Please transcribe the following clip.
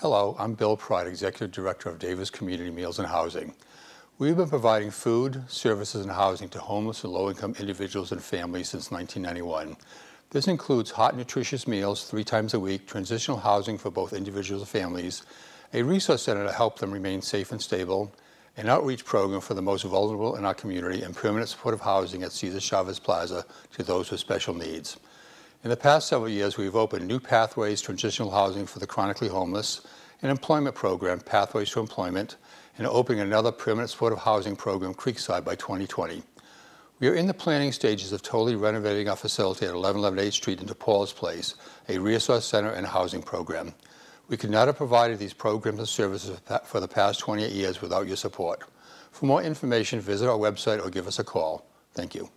Hello, I'm Bill Pride, Executive Director of Davis Community Meals and Housing. We've been providing food, services, and housing to homeless and low-income individuals and families since 1991. This includes hot, nutritious meals three times a week, transitional housing for both individuals and families, a resource center to help them remain safe and stable, an outreach program for the most vulnerable in our community, and permanent supportive housing at Cesar Chavez Plaza to those with special needs. In the past several years, we've opened new pathways to transitional housing for the chronically homeless, an employment program, Pathways to Employment, and opening another permanent supportive housing program, Creekside, by 2020. We are in the planning stages of totally renovating our facility at 1111 8th Street into Paul's Place, a resource center and housing program. We could not have provided these programs and services for the past 28 years without your support. For more information, visit our website or give us a call. Thank you.